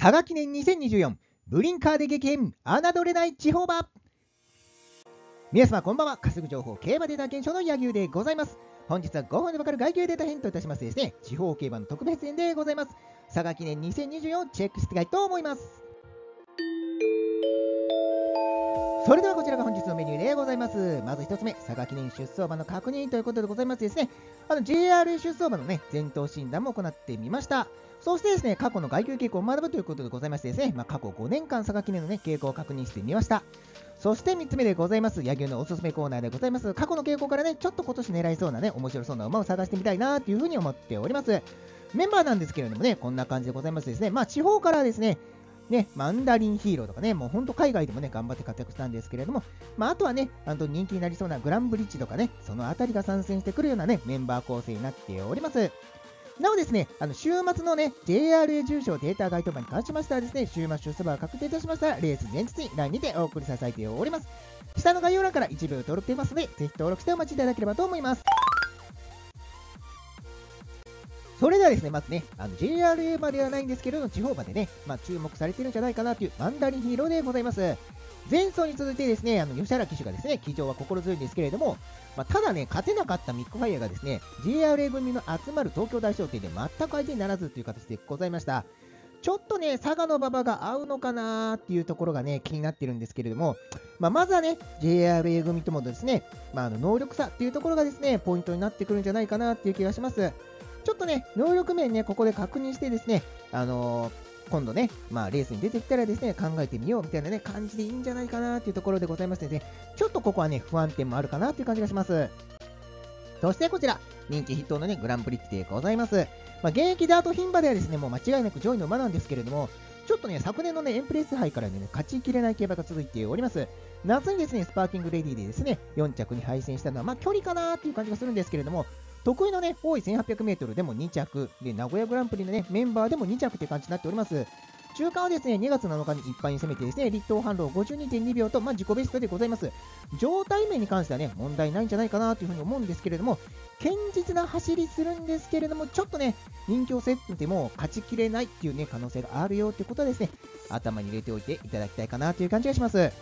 佐賀記念2024ブリンカーで激変。侮れない地方馬。皆様こんばんは。稼ぐ情報競馬データ検証の柳生でございます。本日は5分でわかる外球データ編といたしますですね。地方競馬の特別編でございます。佐賀記念2024チェックしていきたいと思います。それではこちらが本日のメニューでございます。まず1つ目、佐賀記念出走馬の確認ということでございましてですね、あの JRA 出走馬のね、前頭診断も行ってみました。そしてですね、過去の外球傾向を学ぶということでございましてですね、まあ、過去5年間佐賀記念のね、傾向を確認してみました。そして3つ目でございます、野球のおすすめコーナーでございます。過去の傾向からね、ちょっと今年狙いそうなね、面白そうな馬を探してみたいなというふうに思っております。メンバーなんですけれどもね、こんな感じでございますですね、まあ、地方からですね、ね、マンダリンヒーローとかね、もう本当海外でもね、頑張って活躍したんですけれども、まあ、あとはね、あと人気になりそうなグランブリッジとかね、そのあたりが参戦してくるようなね、メンバー構成になっております。なおですね、あの週末のね、JRA 重賞データガイド版に関しましてはですね、週末出走馬が確定いたしましたレース前日に LINE にてお送りさせております。下の概要欄から一部登録していますので、ぜひ登録してお待ちいただければと思います。それではですね、まずね、あの JRA まではないんですけれども、地方までね、まあ、注目されてるんじゃないかなというマンダリンヒーローでございます。前走に続いてですね、あの吉原騎手がですね、騎乗は心強いんですけれども、まあ、ただね、勝てなかったミックファイアがですね、JRA 組の集まる東京大商店で全く相手にならずという形でございました。ちょっとね、佐賀の馬場が合うのかなーっていうところがね、気になってるんですけれども、まあ、まずはね、JRA 組ともですね、まあ、あの能力差っていうところがですね、ポイントになってくるんじゃないかなっていう気がします。ちょっとね、能力面ね、ここで確認してですね、あのー、今度ね、まあ、レースに出てきたらですね、考えてみようみたいなね、感じでいいんじゃないかなっていうところでございましてね、ちょっとここはね、不安点もあるかなっていう感じがします。そしてこちら、人気筆頭のね、グランブリッジでございます。まあ、現役ダート牝馬ではですね、もう間違いなく上位の馬なんですけれども、ちょっとね、昨年のね、エンプレス杯からね、勝ちきれない競馬が続いております。夏にですね、スパーキングレディでですね、4着に敗戦したのは、まあ、距離かなーっていう感じがするんですけれども、得意のね、大井 1800m でも2着、で、名古屋グランプリのね、メンバーでも2着って感じになっております。中間はですね、2月7日にいっぱいに攻めてですね、栗東坂路52.2秒と、まあ、自己ベストでございます。状態面に関してはね、問題ないんじゃないかなというふうに思うんですけれども、堅実な走りするんですけれども、ちょっとね、人気を競っても勝ちきれないっていうね、可能性があるよってことはですね、頭に入れておいていただきたいかなという感じがします。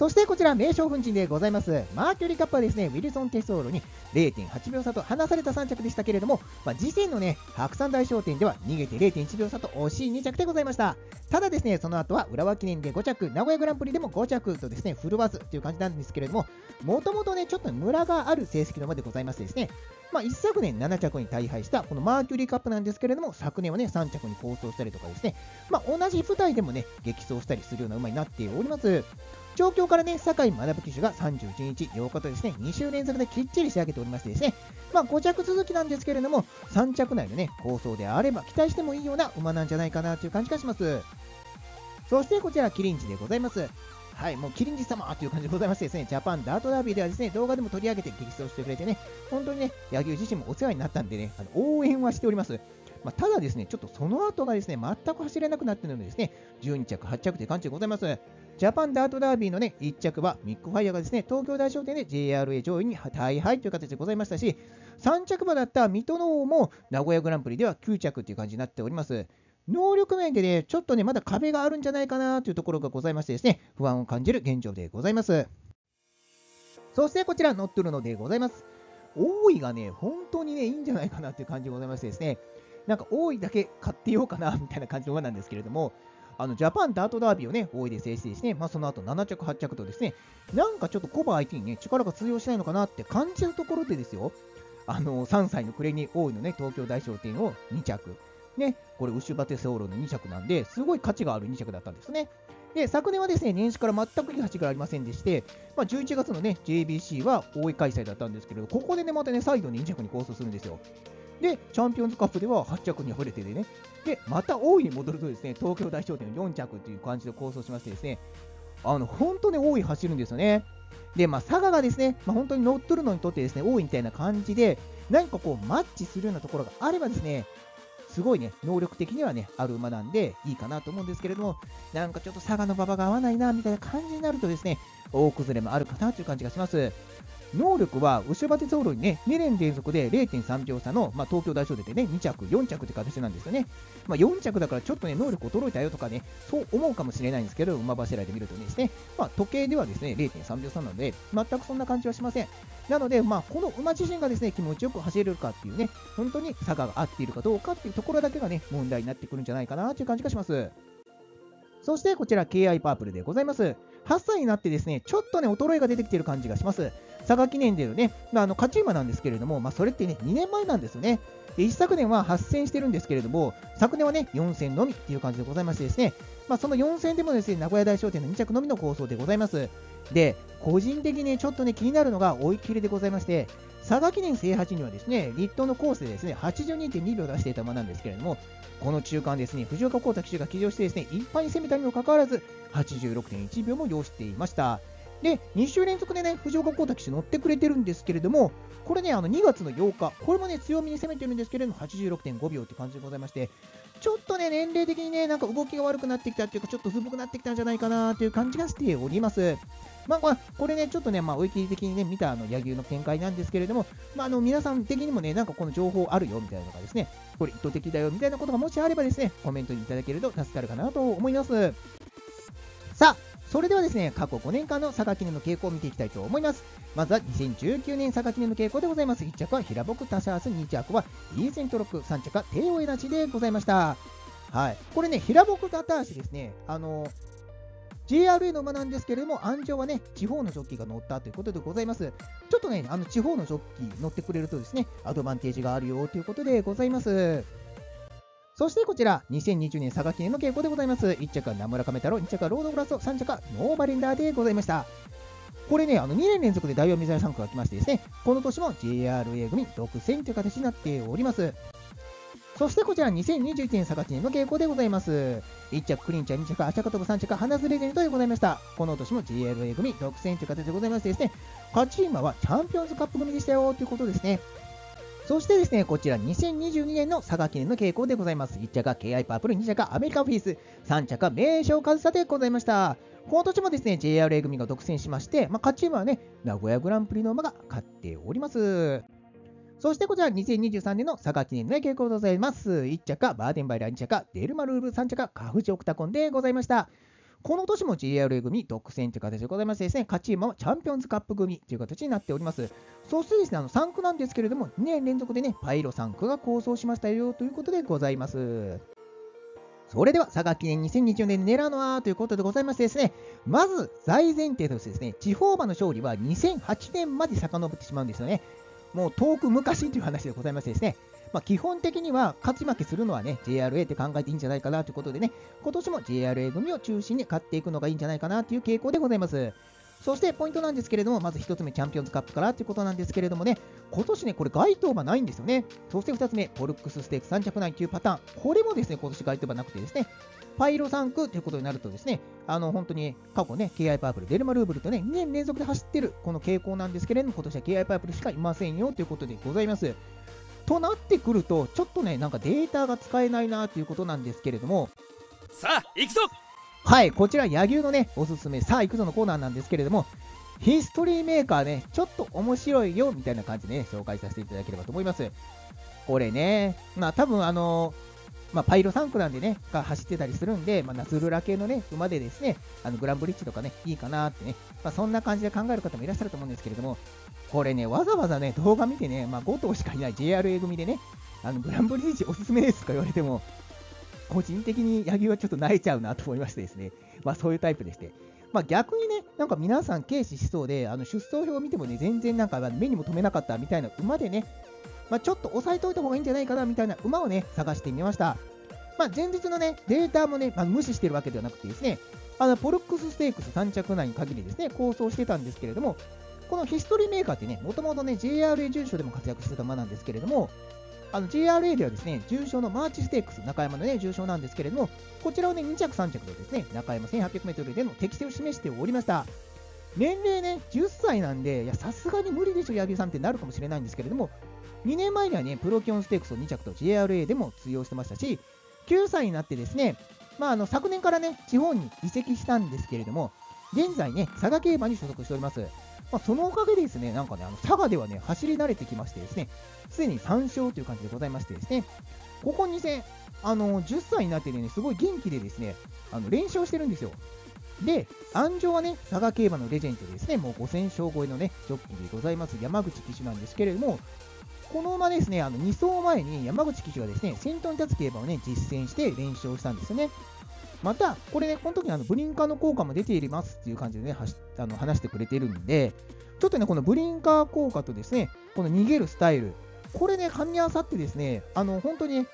そしてこちら、名将粉塵でございます。マーキュリーカップはですね、ウィルソン・テソーロに0.8秒差と離された3着でしたけれども、まあ、次戦のね、白山大商店では逃げて0.1秒差と惜しい2着でございました。ただですね、その後は浦和記念で5着、名古屋グランプリでも5着とですね、振るわずという感じなんですけれども、もともとね、ちょっとムラがある成績のまでございましてですね、まあ、一昨年7着に大敗したこのマーキュリーカップなんですけれども、昨年はね、3着に構想したりとかですね、まあ、同じ舞台でもね、激走したりするような馬になっております。調教からね、酒井学騎手が31日、8日とですね、2週連続できっちり仕上げておりましてですね、まあ、5着続きなんですけれども、3着内のね、構想であれば期待してもいいような馬なんじゃないかなという感じがします。そしてこちら、キリンジでございます。はい、もうキリンジ様という感じでございましてですね、ジャパンダートダービーではですね、動画でも取り上げて激走してくれてね、本当にね、野球自身もお世話になったんでね、あの応援はしております。まあ、ただですね、ちょっとその後がですね、全く走れなくなっているのでですね、12着、8着という感じでございます。ジャパンダートダービーのね、1着はミックファイアがですね、東京大商店で JRA 上位に大敗という形でございましたし、3着馬だった水戸の王も名古屋グランプリでは9着という感じになっております。能力面でね、ちょっとね、まだ壁があるんじゃないかなというところがございましてですね、不安を感じる現状でございます。そしてこちら、乗ってるのでございます。大井がね、本当にね、いいんじゃないかなという感じでございましてですね、なんか大井だけ買ってようかなみたいな感じの馬なんですけれども、あのジャパンダートダービーをね、大井で制してですね、まあ、その後7着、8着とですね、なんかちょっとコバ相手にね、力が通用しないのかなって感じるところでですよ、あの3歳の暮れに大井のね、東京大商店を2着、ね、これ、ウシュバテセオロの2着なんで、すごい価値がある2着だったんですね。で、昨年はですね、年始から全くいい走りがありませんでして、まあ、11月のね、JBC は大井開催だったんですけれど、ここでね、またね、再度2着に構想するんですよ。で、チャンピオンズカップでは8着に敗れてでね、で、また大井に戻るとですね、東京大商店の4着という感じで構想しましてですね、あの、本当に大井走るんですよね。で、まあ、佐賀がですね、まあ、本当に乗っ取るのにとってですね、大井みたいな感じで、何かこう、マッチするようなところがあればですね、すごいね、能力的にはね、ある馬なんで、いいかなと思うんですけれども、なんかちょっと佐賀の馬場が合わないな、みたいな感じになるとですね、大崩れもあるかなという感じがします。能力は後ろバテ走路にね、2年連続で0.3秒差の、まあ、東京大賞でね、2着、4着って形なんですよね。まあ、4着だからちょっとね、能力衰えたよとかね、そう思うかもしれないんですけど、馬柱で見るとですね、まあ、時計ではですね、0.3秒差なので、全くそんな感じはしません。なので、まあ、この馬自身がですね、気持ちよく走れるかっていうね、本当に差が合っているかどうかっていうところだけがね、問題になってくるんじゃないかなという感じがします。そしてこちら KI パープルでございます。8歳になってですね、ちょっとね、衰えが出てきてる感じがします。佐賀記念でのね、まあ、あの勝ち馬なんですけれども、まあ、それってね、2年前なんですよね。で一昨年は8戦してるんですけれども、昨年はね、4戦のみっていう感じでございましてですね、まあ、その4戦でもですね、名古屋大商店の2着のみの構想でございます。で、個人的にちょっとね、気になるのが追い切りでございまして、佐賀記念制覇にはですね、立東のコースでですね、82.2秒出していた馬なんですけれども、この中間ですね、藤岡光太騎手が騎乗してですね、いっぱいに攻めたにもかかわらず、86.1秒も要していました。で、2週連続でね、藤岡光太騎手乗ってくれてるんですけれども、これね、あの2月の8日、これもね、強みに攻めてるんですけれども、86.5秒って感じでございまして、ちょっとね、年齢的にね、なんか動きが悪くなってきたっていうか、ちょっと不服くなってきたんじゃないかなという感じがしております。まあ、これね、ちょっとね、まあ、追い切り的にね、見たあの柳生の見解なんですけれども、まあ、あの皆さん的にもね、なんかこの情報あるよみたいなのがですね、これ意図的だよみたいなことがもしあればですね、コメントにいただけると助かるかなと思います。さあ、それではですね、過去5年間の佐賀記念の傾向を見ていきたいと思います。まずは2019年佐賀記念の傾向でございます。1着はヒラボクターシュ、2着はイーセントロック、3着はテーオーエナジーでございました。はい。これね、ヒラボクターシュですね、あの、JRA の馬なんですけれども、鞍上はね、地方のジョッキーが乗ったということでございます。ちょっとね、あの地方のジョッキー乗ってくれるとですね、アドバンテージがあるよということでございます。そしてこちら、2020年佐賀記念の傾向でございます。1着は名村亀太郎、2着はロードゴラッソ、3着はノーヴァレンダでございました。これね、あの2年連続で大王水産区が来ましてですね、この年も JRA 組独占という形になっております。そしてこちら2021年坂地年の傾向でございます。1着クリンチャー、2着アシャカトブ、3着花ズレジェンドでございました。この年も GLA 組独占という形でございましてですね、勝ち馬はチャンピオンズカップ組でしたよということですね。そしてですね、こちら2022年の佐賀記念の傾向でございます。1着が KI パープル、2着がアメリカフィース、3着が名称上総でございました。この年もですね、JRA 組が独占しまして、まあ、勝ち馬はね、名古屋グランプリの馬が勝っております。そしてこちら2023年の佐賀記念の傾向でございます。1着がバーデンバイラー、2着がデルマルール、3着がカフジオクタコンでございました。この年も JRA 組独占という形でございましてですね、勝ち馬はチャンピオンズカップ組という形になっております。そしてですね、あの3区なんですけれども、2年連続でね、パイロ3区が構想しましたよということでございます。それでは、佐賀記念2024年狙うのはということでございましてですね、まず大前提としてですね、地方馬の勝利は2008年まで遡ってしまうんですよね。もう遠く昔という話でございましてですね、まあ、基本的には勝ち負けするのはね、JRA って考えていいんじゃないかなということでね、今年も JRA 組を中心に勝っていくのがいいんじゃないかなという傾向でございます。そしてポイントなんですけれども、まず1つ目、チャンピオンズカップからということなんですけれどもね、今年ね、これ該当馬ないんですよね。そして2つ目、ポルックスステーク3着内というパターン。これもですね、今年該当馬なくてですね、パイロ3区ということになるとですね、あの本当に過去ね、KI パープル、デルマルーブルとね、2年連続で走ってるこの傾向なんですけれども、今年は KI パープルしかいませんよということでございます。となってくると、ちょっとね、なんかデータが使えないなということなんですけれども、さあ、行くぞ！はい、こちら、柳生のね、おすすめ、さあ、行くぞのコーナーなんですけれども、ヒストリーメーカーね、ちょっと面白いよみたいな感じでね、紹介させていただければと思います。これね、まあ多分あのまあ、パイロ3区なんでね、が走ってたりするんで、まあ、ナズルラ系のね、馬でですね、あのグランブリッジとかね、いいかなってね、まあ、そんな感じで考える方もいらっしゃると思うんですけれども、これね、わざわざね、動画見てね、まあ、5頭しかいない JRA 組でね、あのグランブリッジおすすめですとか言われても、個人的に野球はちょっと泣いちゃうなと思いましてですね、まあ、そういうタイプでして。まあ、逆にね、なんか皆さん軽視しそうで、あの出走表を見てもね、全然なんか目にも留めなかったみたいな馬でね、まあ、ちょっと押さえておいた方がいいんじゃないかなみたいな馬をね、探してみました。まあ、前日のね、データもね、まあ、無視してるわけではなくてですね、あのポルックスステークス3着内に限りですね、構想してたんですけれども、このヒストリーメーカーってね、もともとね、JRA 重賞でも活躍してた馬なんですけれども、あの JRA ではですね、重賞のマーチステークス、中山のね、重賞なんですけれども、こちらをね、2着、3着でですね、中山 1800m での適性を示しておりました。年齢ね、10歳なんで、いや、さすがに無理でしょ、八木さんってなるかもしれないんですけれども、2年前にはね、プロキオンステークスを2着と JRA でも通用してましたし、9歳になってですね、まあ、あの昨年からね、地方に移籍したんですけれども、現在ね、佐賀競馬に所属しております。まあ、そのおかげでですね、なんかね、あの佐賀ではね、走り慣れてきましてですね、すでに3勝という感じでございましてですね、ここ2戦、あの10歳になってね、すごい元気でですね、あの連勝してるんですよ。で、安城はね、佐賀競馬のレジェンドですね、もう5000勝超えのね、ジョッキーでございます山口騎手なんですけれども、この馬ですね、あの2走前に山口騎手がですね、先頭に立つ競馬をね、実践して連勝したんですよね。また、これね、この時にあのブリンカーの効果も出ていますっていう感じでね、あの話してくれてるんで、ちょっとね、このブリンカー効果とですね、この逃げるスタイル、これね、噛み合わさってですね、あの、本当にね、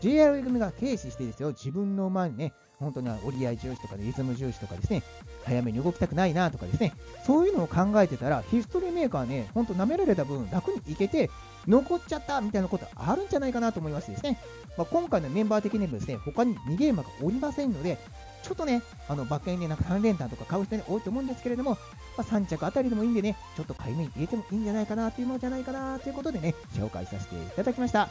JR 組が軽視してですよ、自分の馬にね、本当に折り合い重視とかリズム重視とかですね、早めに動きたくないなとかですね、そういうのを考えてたら、ヒストリーメーカーね、ほんと舐められた分、楽にいけて、残っちゃったみたいなことあるんじゃないかなと思いましですね、まあ、今回のメンバー的にもですね、他に逃げ馬がおりませんので、ちょっとね、あの馬券でなんか3連単とか買う人に多いと思うんですけれども、まあ、3着あたりでもいいんでね、ちょっと買い目に入れてもいいんじゃないかなというものじゃないかなということでね、紹介させていただきました。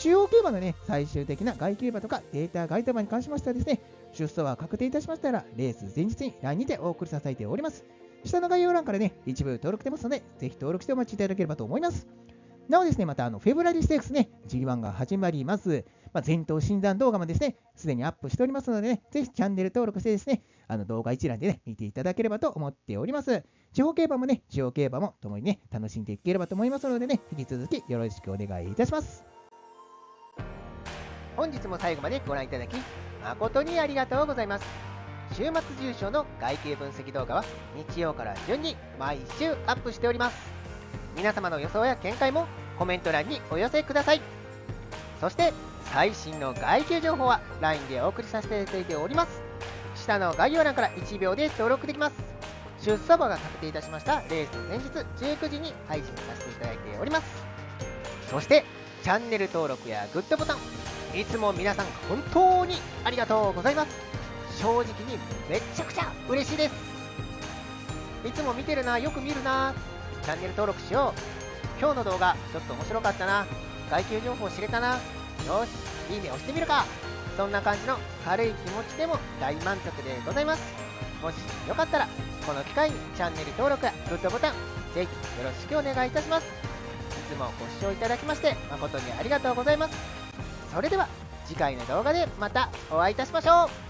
中央競馬のね、最終的な外競馬とかデータ外馬に関しましてはですね、出走は確定いたしましたら、レース前日に LINE にてお送りさせております。下の概要欄からね、一部登録してますので、ぜひ登録してお待ちいただければと思います。なおですね、またあのフェブラリーステークスね、G1 が始まります。まあ、前頭診断動画もですね、すでにアップしておりますのでね、ぜひチャンネル登録してですね、あの動画一覧でね、見ていただければと思っております。地方競馬もね、地方競馬も共にね、楽しんでいければと思いますのでね、引き続きよろしくお願いいたします。本日も最後までご覧いただき誠にありがとうございます。週末重賞の外形分析動画は日曜から順に毎週アップしております。皆様の予想や見解もコメント欄にお寄せください。そして最新の外球情報は LINE でお送りさせていただいております。下の概要欄から1秒で登録できます。出走馬が確定いたしましたレース前日19時に配信させていただいております。そしてチャンネル登録やグッドボタンいつも皆さん本当にありがとうございます。正直にめちゃくちゃ嬉しいです。いつも見てるなよく見るなチャンネル登録しよう。今日の動画ちょっと面白かったな。外球情報知れたな。よしいいね押してみるか。そんな感じの軽い気持ちでも大満足でございます。もしよかったらこの機会にチャンネル登録やグッドボタンぜひよろしくお願いいたします。いつもご視聴いただきまして誠にありがとうございます。それでは次回の動画でまたお会いいたしましょう。